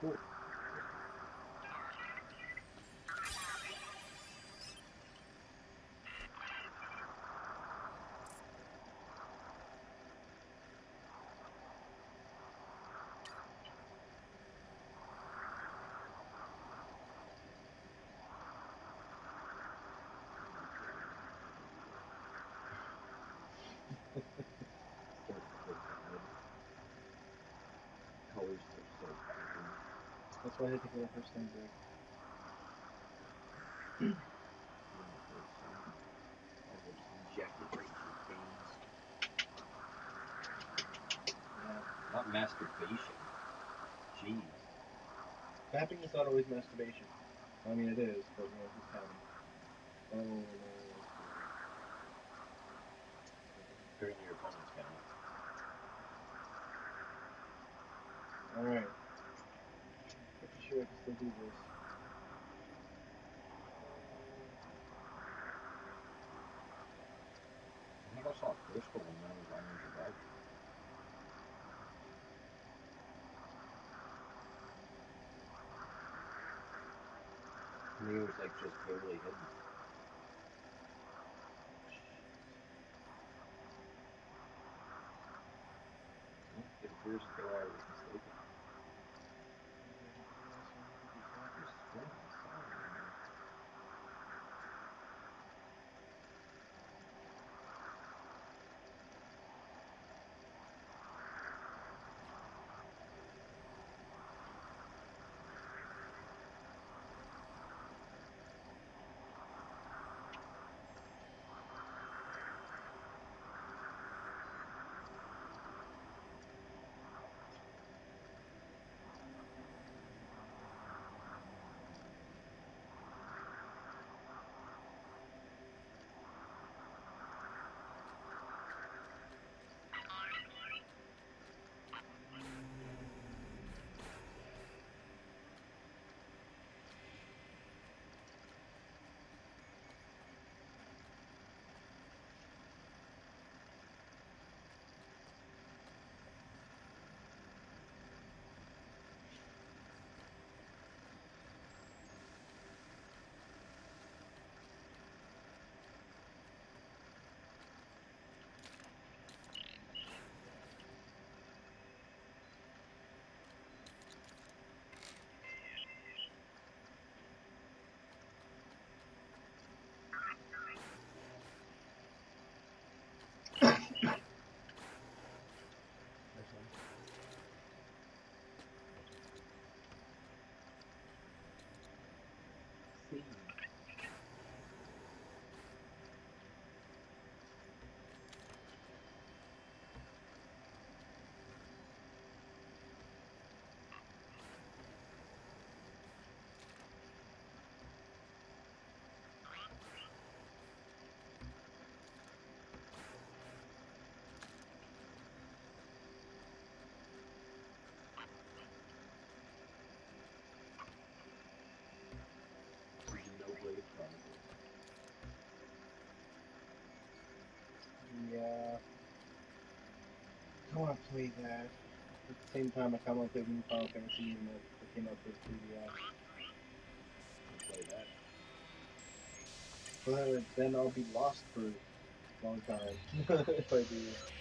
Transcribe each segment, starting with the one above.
Colors are so vibrant. That's why I had to get a first time break. When the first time, I was injected right into your veins. Yeah. Not masturbation. Jeez. Tapping is not always masturbation. I mean, it is, but you know, who's counting? Oh, no. Apparently your opponent's counting. Alright. Sure I still do this. I think I saw Crystal when I was running the bike. Maybe it was like just barely hidden. It appears though I was mistaken. Want to play that. At the same time, I kind of play the new Final Fantasy game that that came out uh, for 3DS. I'll play that. But then I'll be lost for a long time if I do.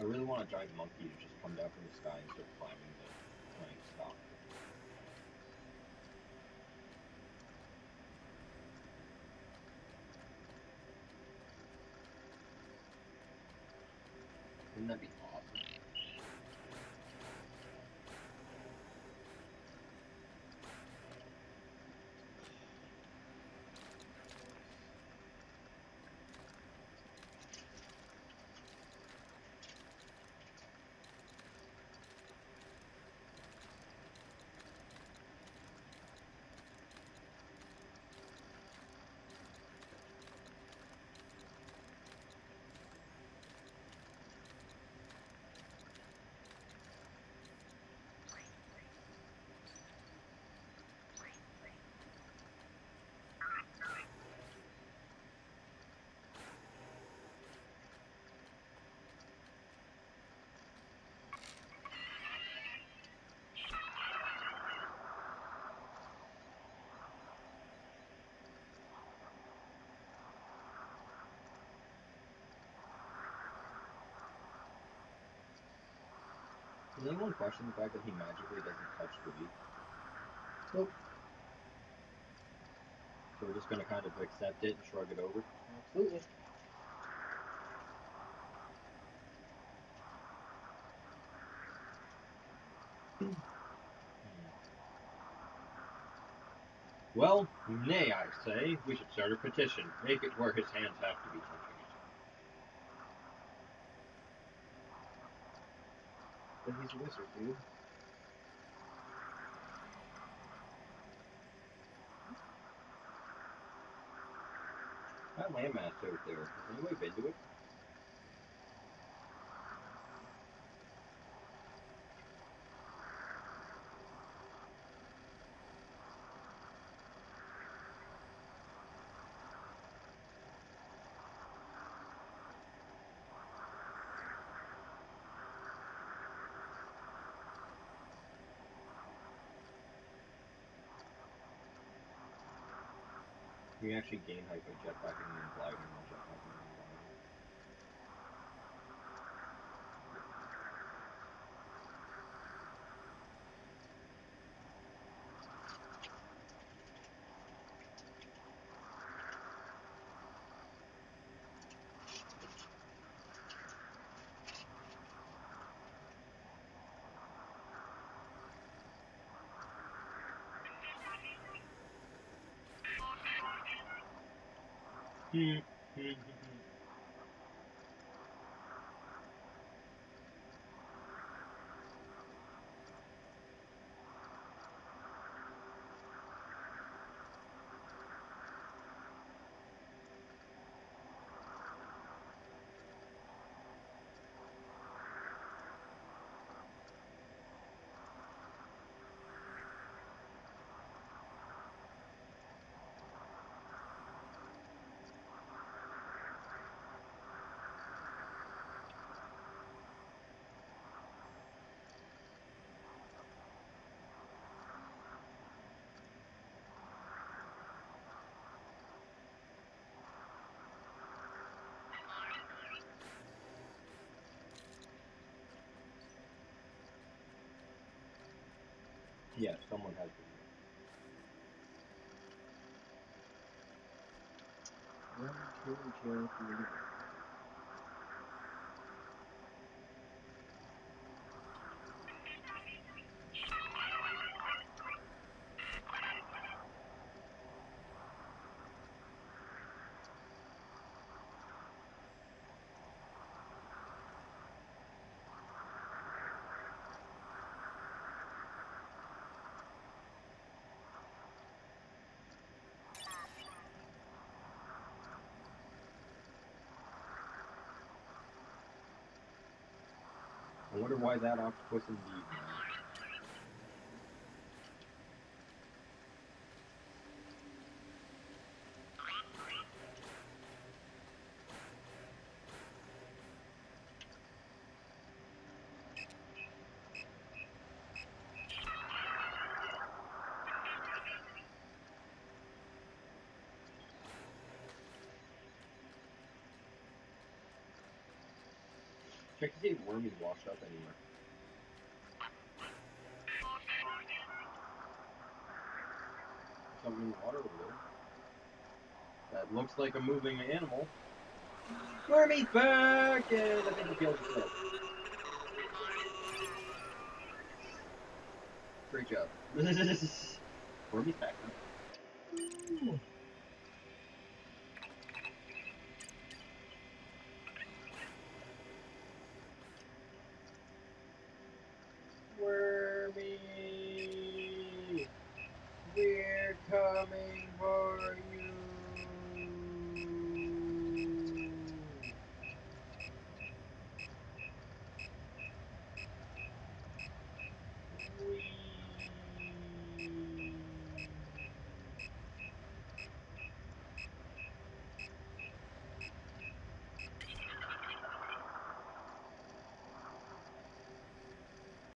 I really want a giant monkey to just come down from the sky and start climbing the giant stalk. Wouldn't that be awesome? Does anyone question the fact that he magically doesn't touch the beat? Nope. So we're just gonna kind of accept it and shrug it over? Absolutely. Well, nay, I say, we should start a petition. Make it where his hands have to be touching But he's a wizard, dude. That landmass out there, has anyone been to it? You can actually gain height by jetpacking and gliding while jetpacking and then gliding. Hmm. Yeah, someone has been. Wonder why that octopus indeed. Check to see if Wormy's washed up anywhere. Something in the water over there. That looks like a moving animal. Wormy's back! And I think he killed himself. Great job. Wormy's back now. coming, Rory.